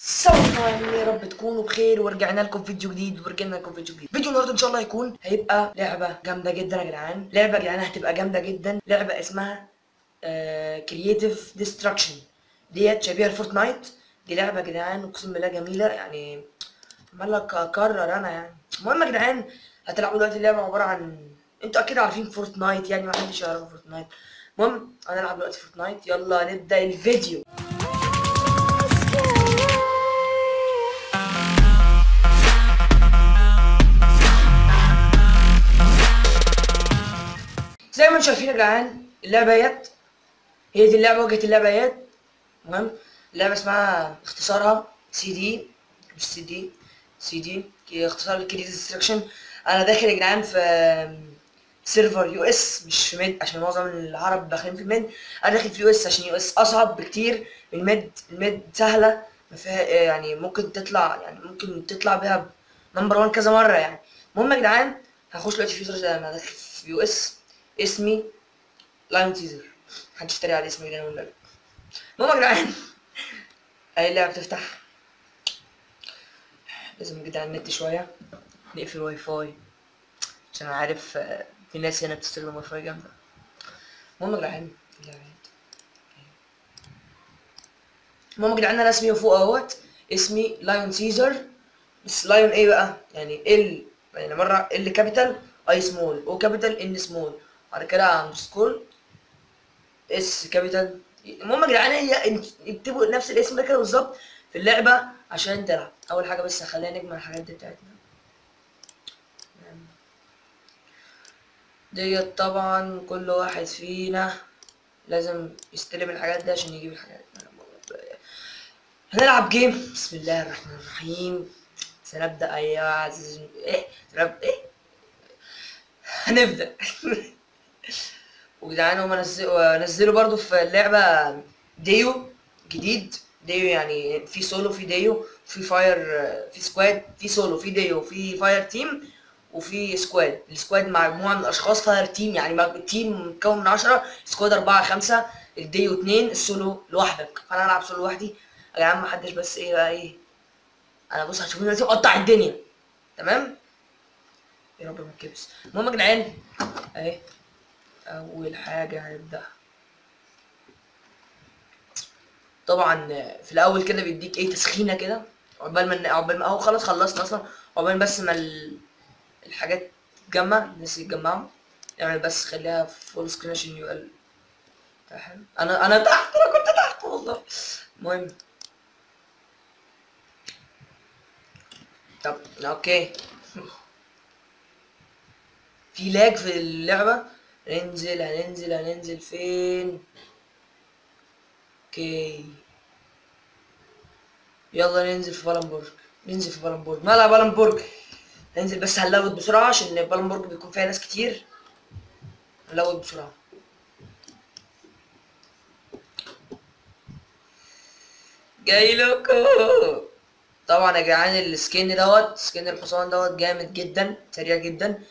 سلام يا رب تكونوا بخير ورجعنا لكم فيديو جديد ورجعنا لكم فيديو جديد. فيديو النهارده إن شاء الله هيكون هيبقى لعبة جامدة جدا يا جدعان. لعبة يا جدعان هتبقى جامدة جدا. لعبة اسمها Creative Destruction ديت شبيهة ل Fortnite. دي لعبة يا جدعان أقسم بالله جميلة يعني عمال اكرر أنا يعني. المهم يا جدعان هتلعبوا دلوقتي اللعبة عبارة عن أنتوا أكيد عارفين Fortnite يعني ما حدش يعرف Fortnite. المهم هنلعب دلوقتي Fortnite. يلا نبدأ الفيديو. زي ما أنتم شايفين يا جدعان اللعبة ديت هي دي اللعبة واجهه اللعبة ديت تمام؟ اللعبه اسمها اختصارها سي دي. مش CD CD. اختصار ال Creative Destruction أنا داخل يا جدعان في server US مش في mid عشان معظم العرب داخلين في ال mid. أنا داخل في US عشان US أصعب بكتير من ال mid ال mid سهلة ما فيها يعني ممكن تطلع يعني ممكن تطلع بيها number 1 كذا مرة يعني. المهم يا جدعان هخش دلوقتي في US اسمي Lion Seizer محدش يشتري على اسمي ده ولا المهم يا جدعان. اهي اللعبه بتفتح. لازم نجد على النت شوية. نقفل واي فاي. عشان عارف آه، في ناس هنا بتستخدم واي فاي جامدة. المهم يا جدعان. المهم يا جدعان أنا اسمي فوق أهوت. اسمي Lion Seizer بس Lion إيه بقى؟ يعني L يعني مرة L capital I small O capital N small بعد كده underscore. S capital المهم يا جدعان هي اكتبوا نفس الاسم ده كده بالظبط في اللعبة عشان تلعب أول حاجة بس خلينا نجمع الحاجات دي بتاعتنا. ديت طبعا كل واحد فينا لازم يستلم الحاجات دي عشان يجيب الحاجات هنلعب game بسم الله الرحمن الرحيم. سنبدأ أيها عزيز إيه؟ سنبدأ إيه؟ هنبدأ. وجدعان هما نزلوا نزلوا برضو في اللعبة ديو جديد. ديو يعني في سولو في ديو في fire في squad في سولو في ديو في fire team وفي squad ال squad مجموعة من الأشخاص fire team يعني team مكون من عشرة squad أربعة خمسة الديو اتنين السولو لوحدك. فأنا هلعب سولو لوحدي. يا جدعان محدش بس إيه بقى إيه؟ أنا بص هتشوفوني دلوقتي مقطع الدنيا. تمام؟ يا رب ما تكبس. المهم يا جدعان أهي. أول حاجة هنبدأ طبعا في الأول كده بيديك إيه تسخينة كده عقبال ما عقبال ما أهو خلاص خلصنا أصلا. عقبال بس ما ال... الحاجات تتجمع الناس يتجمعوا. يعني بس خليها full screen عشان يبقى ال- فاهم؟ أنا أنا تحت أنا كنت تحت والله. المهم. طب okay. في lag في اللعبة؟ هننزل هننزل هننزل فين؟ okay. يلا ننزل في بالنبورج ننزل في بالنبورج ملعب بالنبورج ننزل بس هنلوت بسرعة عشان بالنبورج بيكون فيها ناس كتير. هنلوت بسرعة. جاي لكم. طبعا يا جدعان ال skin دوت skin الحصان دوت جامد جدا سريع جدا.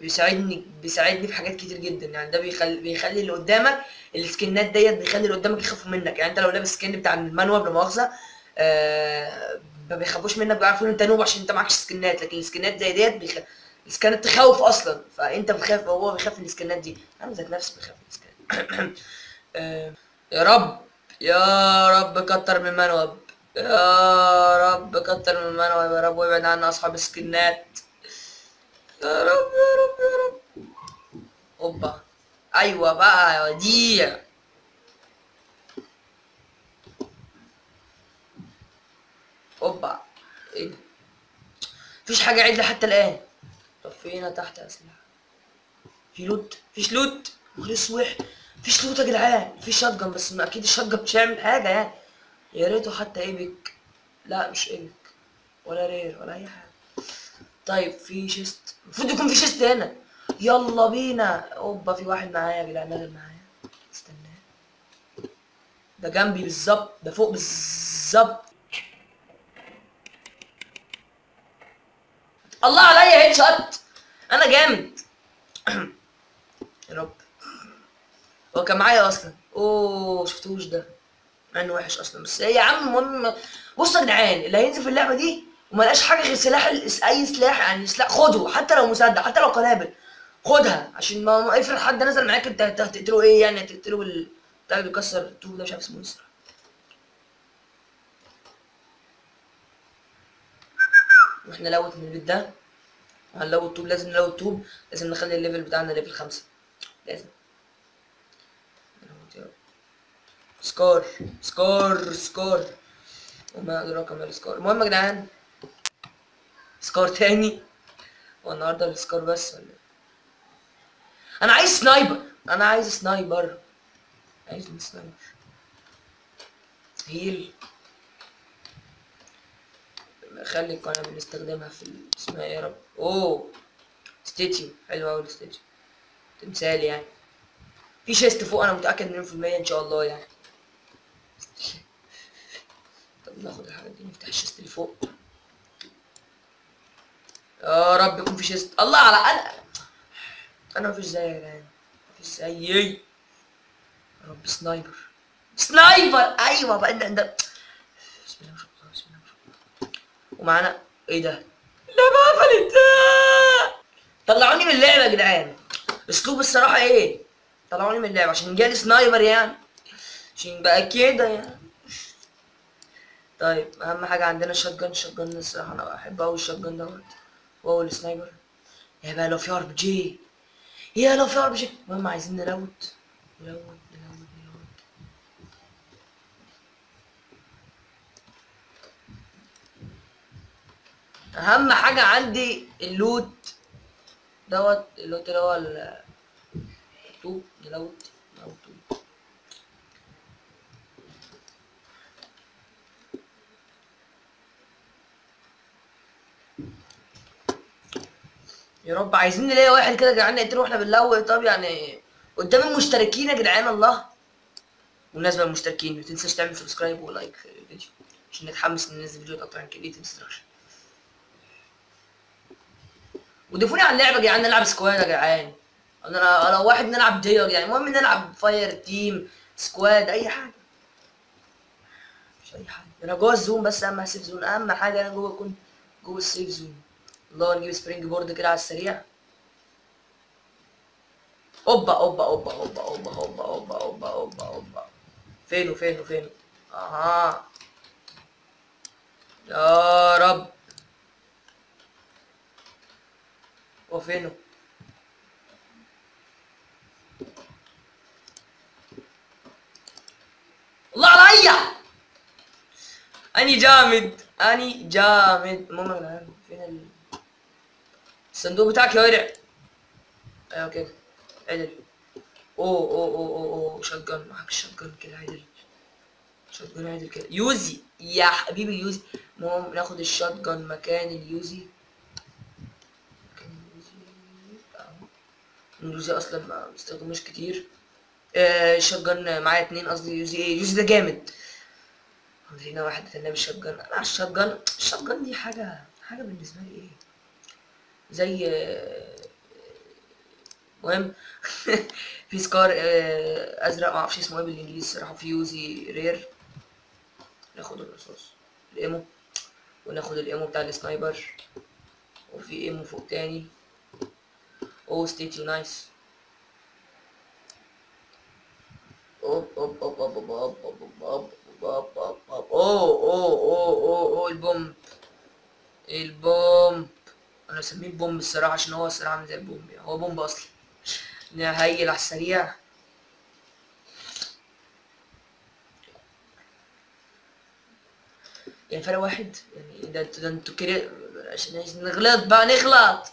بيساعدني بيساعدني في حاجات كتير جدا. يعني ده بيخلي بيخلي اللي قدامك السكنات ديت بيخلي اللي قدامك يخافوا منك. يعني انت لو لابس skin بتاع المانوال لا مؤاخذه آه ما بيخافوش منك بيعرفوا إن انت نوب عشان انت معكش سكنات. لكن السكنات زي ديت بيخ... السكنات تخوف أصلا. فأنت بتخاف وهو بيخاف من السكنات دي. أنا ذات نفسي بخاف من السكنات آه يا رب يا رب كتر من منوب يا رب كتر من منوب يا رب وابعد عنا أصحاب السكنات. يا رب يا رب يا رب. أوبا. أيوه بقى يا وديع أوبا. ده؟ مفيش حاجة عدلة حتى الآن. طب تحت أسلحة. في loot فيش loot. مخلص وح. فيش loot يا جدعان. في shotgun بس أكيد ال shotgun مش هيعمل حاجة يعني. يا ريته حتى epic. لا مش epic. ولا rare ولا أي حاجة. طيب في chest المفروض يكون في chest هنا. يلا بينا. أوبا في واحد معايا يا جدعان نازل معايا. استناه ده جنبي بالظبط ده فوق بالظبط. الله عليا هيد شوت أنا جامد. يا رب. هو كان معايا أصلا. أوه شفتوش ده. مع إنه وحش أصلا. بس يا عم المهم بص يا جدعان اللي هينزل في اللعبة دي وما لقاش حاجة غير سلاح أي سلاح يعني سلاح خده حتى لو مسدس حتى لو قنابل خدها عشان ما افرض حد نزل معاك انت هت- هتقتله إيه يعني؟ هتقتله بال بتاع اللي بيكسر الطوب ده مش عارف اسمه إيه وإحنا loot من البيت ده هنلوت طوب لازم نلوت طوب لازم نخلي ال level بتاعنا level خمسة لازم. score score score. وما أدراك ما ال score. المهم يا جدعان score تاني هو النهارده ال score بس ولا إيه؟ أنا عايز sniper. أنا عايز sniper. عايز sniper. heal. خلي القناة بنستخدمها في اسمها إيه يا رب؟ أوه. statue حلو أوي ال statue تمثال يعني. في chest فوق أنا متأكد مليون في المية إن شاء الله يعني. طب ناخد الحاجات دي نفتح ال chest اللي فوق. يا رب يكون في chest الله على أنا أنا مفيش زيي يا جدعان مفيش زيي. يا رب sniper. sniper! أيوه بقى ده ده بسم الله ما شاء الله بسم الله ما شاء الله. ومعانا إيه ده؟ اللعبة قفلت طلعوني من اللعبة يا جدعان. أسلوب الصراحة إيه؟ طلعوني من اللعبة عشان جالي sniper يعني. عشان بقى كده يعني. طيب أهم حاجة عندنا ال shotgun ال shotgun الصراحة أنا بحب أوي ال shotgun دوت. wow ال sniper يا بقى لو في RPG يا لو في RPG المهم عايزين نلوت نلوت نلوت نلوت أهم حاجة عندي ال loot دوت ال loot اللي هو ال- الطوب ن loot ن loot طوب يا رب عايزين نلاقي واحد كده يا جدعان نقتله وإحنا بن loot طب يعني قدام المشتركين يا جدعان الله. بالنسبة للمشتركين ما تنساش تعمل subscribe و like للفيديو عشان نتحمس ننزل فيديوهات أكتر عن Creative Destruction وضيفوني على اللعبة يا جدعان نلعب squad يا جدعان. أنا لو واحد نلعب دير يعني المهم نلعب fire team squad أي حاجة. مش أي حاجة. أنا جوه ال zone بس أهم safe zone. أهم حاجة أنا جوه أكون جوه ال safe zone. الله نجيب springboard كده على السريع اوبا اوبا اوبا اوبا اوبا اوبا اوبا اوبا اوبا اوبا فينه فينه فينه أها يا رب هو فينه الله عليا اني جامد اني جامد المهم فين ال... الصندوق بتاعك يا ورع. أيوه كده عدل. أوه أوه أوه أوه أوه. shotgun معاك ال shotgun كده عدل. shotgun عدل كده. Uzi. يا حبيبي Uzi. المهم ناخد gun مكان ال Uzi. مكان ال Uzi. أصلا ما بستخدموش كتير. آه gun معايا اتنين قصدي Uzi إيه؟ Uzi ده جامد. هنا واحد تاني بال shotgun أنا على ال shotgun ال shotgun دي حاجة حاجة بالنسبة لي إيه؟ زي آه، مهم في SCAR آه، ازرق معرفش اسمه إيه بالانجليزي الصراحه في Uzi rare ناخد الرصاص ال ammo وناخد ال ammo بتاع ال sniper وفي ammo فوق تاني اوه statue nice اوب اوب اوب اوب اوب اوب اوب اوب اوب اوب اوب اوه اوه اوه اوه ال bomb ال bomb أنا مسميه bomb الصراحة عشان هو الصراحة عامل زي ال bomb يعني. هو bomb أصلا. ن heal على السريع. يعني فرق واحد؟ يعني ده أنتوا ده أنتوا كده عشان نغلط بقى نغلط.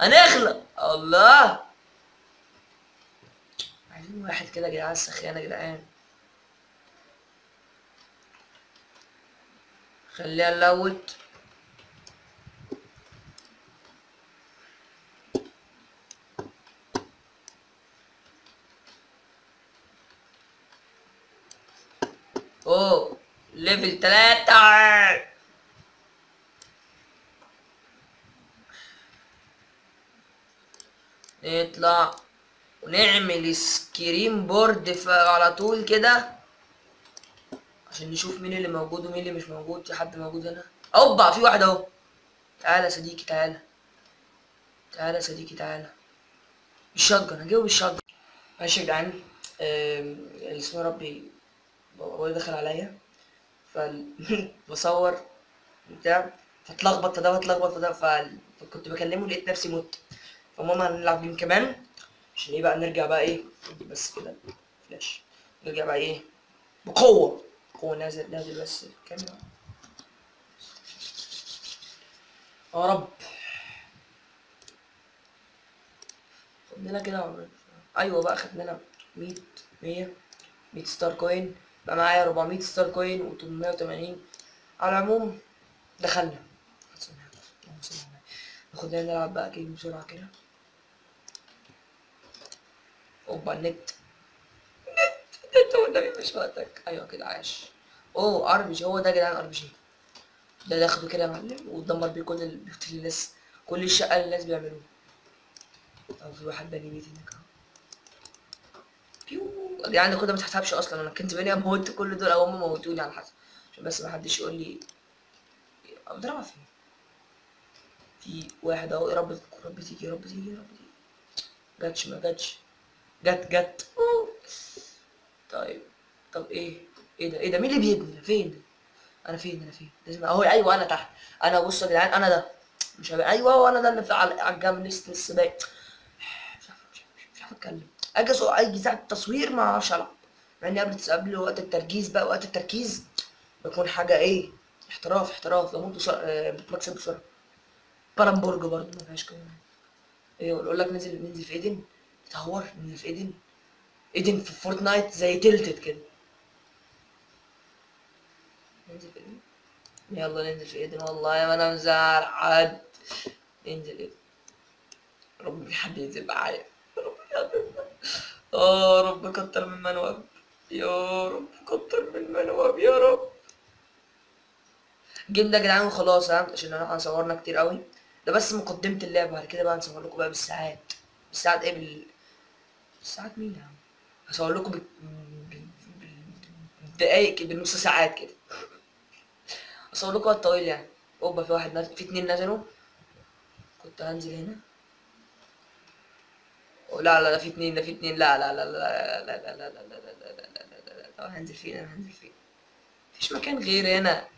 هنغلط. الله. عايزين واحد كده يا جدعان سخيان يا جدعان. خليها نلوت اوه level تلاتة. نطلع. ونعمل springboard على طول كده. عشان نشوف مين اللي موجود ومين اللي مش موجود. في حد موجود هنا؟ اوبا في واحد اهو. تعالى يا صديقي تعالى. تعالى يا صديقي تعالى. بال shotgun هجيبه بال shotgun ماشي يا جدعان. اسمه ربي. بابايا دخل عليا. فبصور بتاع فاتلخبط في ده واتلخبط في ده ف- فكنت بكلمه لقيت نفسي مت. فماما هنلعب جيم كمان عشان إيه بقى نرجع بقى إيه بس كده فلاش نرجع بقى إيه بقوة قوة نازل نازل بس. الكاميرا يا رب. خدنا كده. أيوه بقى خدنا لنا 100 100 100 star coin. بقى معايا 400 star coin و880 على العموم دخلنا. ناخد لنا نلعب بقى game بسرعة كده. أوبا النت. نت نت والنبي مش وقتك. أيوه كده عاش. أوه RPG هو ده يا جدعان RPG ده ناخده كده يا معلم وتدمر بيه كل ال- كل الناس. كل الشقة اللي الناس بيعملوها أو في واحد بني بيت هناك ده كده ما تحسبش أصلا. أنا كنت بني أموت كل دول أو هم موتوني على حسب. عشان بس ما حدش يقول لي. اضربها فين في واحد أهو يا رب يا رب تيجي يا رب تيجي يا رب تيجي. جاتش ما جاتش. جت جت. طيب. طب إيه؟ إيه ده؟ إيه ده؟ مين اللي بيبني فين؟ أنا فين؟ أنا فين؟ لازم أهو أيوه أنا تحت. أنا بصوا يا جدعان أنا ده. مش هبقى أيوه هو أنا ده اللي على الجنب لسه لسه باقي. مش عارف- مش عارف أتكلم. أجي أي ساعه التصوير ما أعرفش ألعب. مع إني قبل قبل وقت التركيز بقى وقت التركيز بكون حاجة إيه احتراف احتراف بموت بسرعة آه، بكسب بسرعة. بارامبورج برضه ما فيهاش كمان إيه يقول لك ننزل ننزل في ايدن تهور ننزل في ايدن ايدن في فورتنايت زي تلتت كده. ننزل في ايدن يلا ننزل في ايدن والله ما أنا مزعل ننزل ايدن ربي حد ينزل معايا ربي حد آه رب كتر من منوب يا رب كتر من منوب يا رب. الجيم ده يا جدعان وخلاص ها عشان إحنا صورنا كتير قوي. ده بس مقدمة اللعبة بعد كده بقى نصور لكم بقى بالساعات. بالساعات إيه؟ بال بالساعات مين يا عم؟ هصور لكم بال... بال... بال... بالدقايق كده بالنص ساعات كده. اصور لكم وقت طويل يعني. اوبا في واحد نزل في اتنين نزلوا. كنت هنزل هنا. لا لا لا في اتنين ده في اتنين لا لا لا لا لا لا لا لا لا لا لا لا لا لا لا لا هنزل فين أنا هنزل فين مفيش مكان غير هنا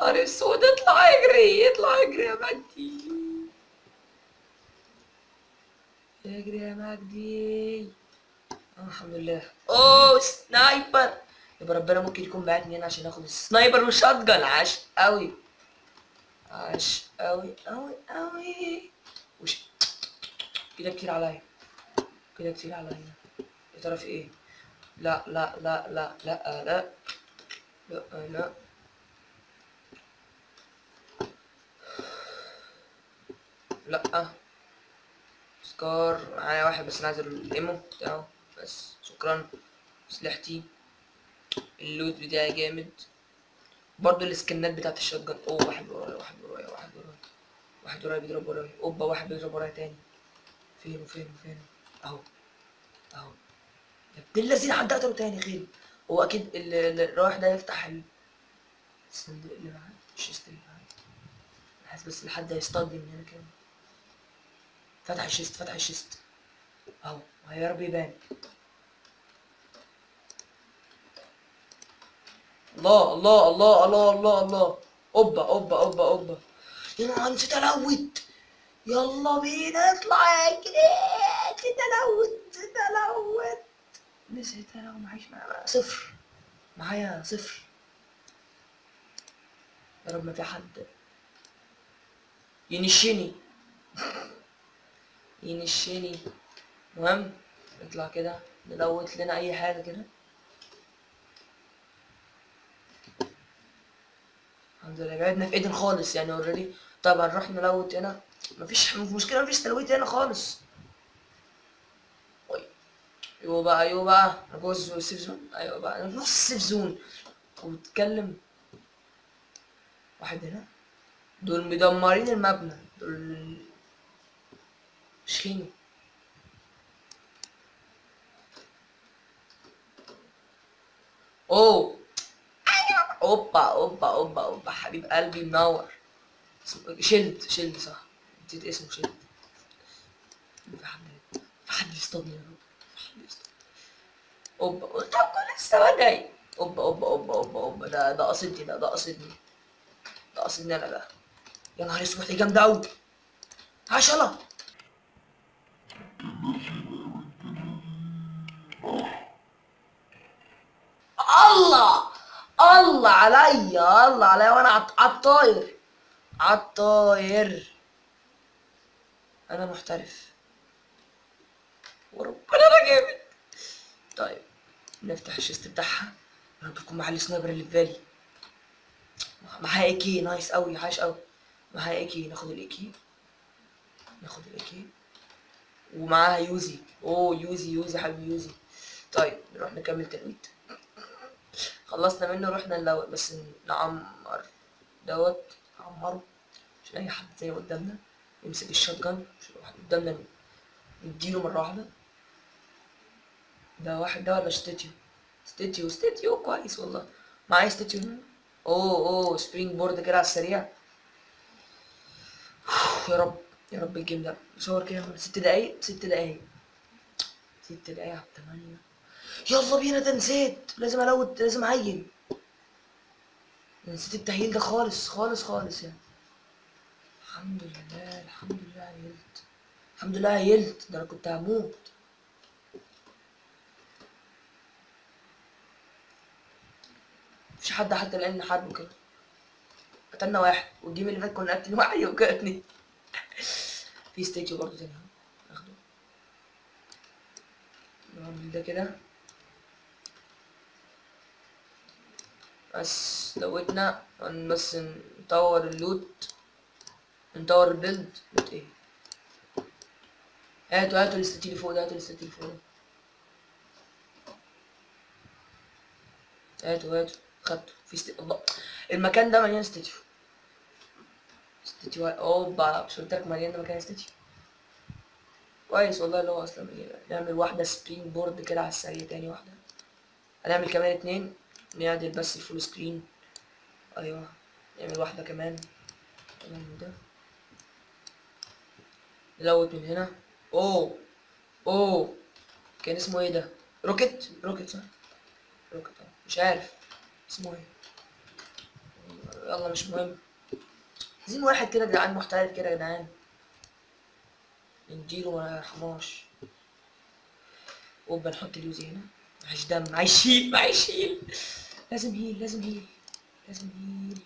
نهار اسود اطلع اجري اطلع اجري يا مجدي اجري يا مجدي آه الحمد لله اوه sniper يبقى ربنا ممكن يكون بعتني هنا عشان اخد ال sniper وال shotgun عاش قوي عاش قوي قوي قوي وش كده كتير عليا كده كتير عليا يا ترى في إيه؟ لا لا لا لا لا لا لا لا لا. سكار. معايا واحد بس نازل الإيمو بتاعه. بس شكرا. سلاحتي. اللوت بتاعي جامد. برضو السكنات بتاعت الشotgun أوه واحد ورايا واحد ورايا واحد ورايا. واحد ورايا بيضرب ورايا. أوبا واحد بيضرب ورايا تاني. فين وفين وفين أهو أهو. يا ابن الذين حد تاني غيري هو أكيد اللي رايح ده يفتح ال- الصندوق اللي معاه ال chest اللي معاه. حاسس بس لحد هيصطاد من هنا كده. فتح ال chest فتح ال chest. أهو يا رب يبان. الله الله الله الله الله الله. أوبا أوبا أوبا أوبا. يا نهار نسيت ال loot يلا بينا اطلع اجري نسيت الوت نسيت الوت نسيت الوت معيش معايا صفر معايا صفر يا رب ما في حد ينشني ينشني المهم نطلع كده نلوت لنا اي حاجة كده الحمد لله بعدنا في ايدن خالص يعني already طبعا نروح نلوت هنا مفيش مشكله مفيش تلويت هنا خالص. أيوه بقى أيوه بقى zone نص ال safe zone. وبتكلم واحد هنا. دول مدمرين المبنى. دول شيني أوه. حبيب قلبي منور. اسمه shield shield صح. نسيت اسمه شيلد. في حد في حد يصطادني يا رب. اوبا قلت لكم لسه جاي اوبا اوبا اوبا اوبا اوبا ده ده قصدني ده ده قصدني ده قصدني أنا ده يا نهار اسود دي جامده قوي عشرة الله الله عليا الله عليا وأنا عالطاير عالطاير أنا محترف وربنا أنا جامد طيب نفتح ال chest بتاعها. يكون معايا ال sniper اللي في بالي. معاها AK nice قوي عايش قوي معاها AK ناخد ال AK ناخد ال AK ومعاها Uzi. أوه Uzi Uzi حبيبي Uzi. طيب نروح نكمل تلويت خلصنا منه رحنا نلوت بس نعمر. دوت نعمره. عشان أي حد زي قدامنا. يمسك ال shotgun واحد قدامنا. نديله مرة واحدة. ده واحد ده ولا statue؟ statue statue كويس والله. معايا statue؟ أوه أوه springboard كده على السريع. يا رب يا رب ال game ده. صور كده ست دقايق ست دقايق. ست دقايق على التمانية. يلا بينا ده نسيت لازم الوت لازم أعين. نسيت التهييل ده خالص خالص خالص يعني. الحمد لله الحمد لله عيلت الحمد لله عيلت ده أنا كنت هموت. مفيش حد حتى الان حاربه كده قتلنا واحد والجيم اللي فات كنا قاتلين واحد وقتلني في statue برضه تاني أخده. نعمل ده كده. بس لوتنا. بس نطور ال loot. نطور ال build. loot إيه؟ هاتوا هاتوا ال statue اللي فوق ده هاتوا ال statue اللي فوق ده. هاتوا هاتوا. خدته في ست... الله. المكان ده مليان statue. statue أوبا مش قلت لك مليان ده مكان statue. كويس والله اللي هو أصلا نعمل واحدة springboard كده على السريع تاني واحدة. هنعمل كمان اتنين. نعدل بس ال full screen. أيوه. نعمل واحدة كمان ده. نلوت من هنا. أوه. أوه. كان اسمه إيه ده؟ rocket. rocket صح؟ rocket. مش عارف. اسمه إيه؟ يلا مش مهم. عايزين واحد كده جدعان محترف كده يا جدعان. نديله ما يرحمهاش. اوبا نحط اليوزي هنا. معيش دم معيش هيل معيش هيل لازم هيل لازم هيل لازم هيل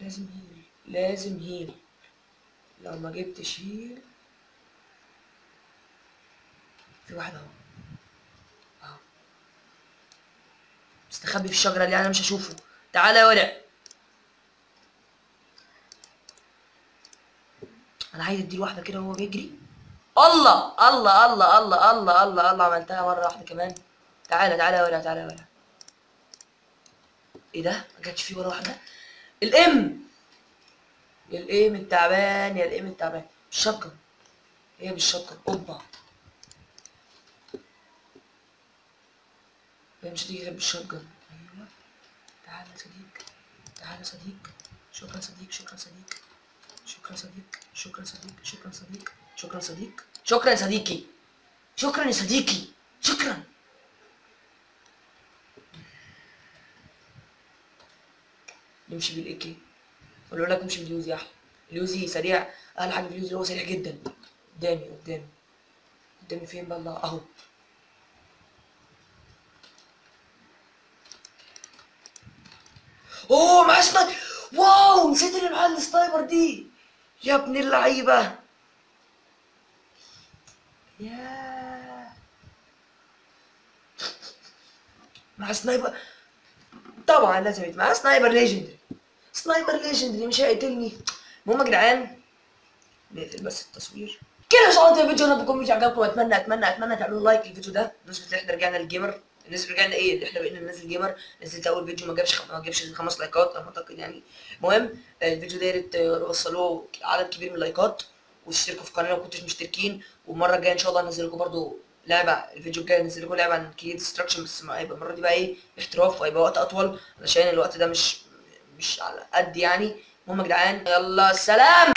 لازم هيل لازم هيل لو ما جبتش هيل في واحد أهو. مستخبي في الشجرة اللي أنا مش هشوفه. تعالى يا ولع. أنا عايز أديله واحدة كده وهو بيجري. الله الله الله الله الله الله الله عملتها مرة واحدة كمان. تعالى تعالى يا ولع تعالى يا ولع. إيه ده؟ ما جاتش فيه ولا واحدة؟ الإم. يا الايم التعبان يا الايم التعبان. الشطة هي بالشطة أوبا. هي مش هتيجي غير أيوه. تعالى يا صديق. تعالى يا صديق. شكرا صديق. شكرا صديق. شكرا صديق. شكرا صديق. شكرا صديق. شكرا صديق. شكرا صديقي. شكرا يا صديقي. شكرا. نمشي بال AK ولا أقول لك نمشي بال Uzi أحلى ال Uzi سريع. أحلى حاجة في ال Uzi هو سريع جدا. قدامي قدامي. قدامي فين بقى؟ الله أهو اوه معاه sniper wow نسيت اللي معاه ال sniper دي. يا ابن اللعيبة. يا. مع sniper. طبعا لازم معاه sniper legendary. sniper legendary مش هيقتلني. المهم يا جدعان نقفل بس التصوير. كده يا شباب الفيديو أنا بكم فيديو عجبكم واتمنى اتمنى اتمنى تعملوا like للفيديو ده. بالنسبة ان إحنا رجعنا للجيمر. الناس رجعنا إيه؟ اللي إحنا بقينا ننزل جيمر نزلت أول فيديو ما جابش. ما جابش خمس لايكات أنا أعتقد يعني. المهم الفيديو ده وصلوه عدد كبير من اللايكات وتشتركوا في القناه لو مكنتوش مشتركين. والمرة الجاية إن شاء الله انزل لكم برضو لعبة الفيديو الجاي انزل لكم لعبة عن كي ديستراكشن بس هيبقى المرة دي بقى إيه؟ احتراف وهيبقى وقت أطول علشان الوقت ده مش مش على قد يعني. المهم يا جدعان يلا سلام!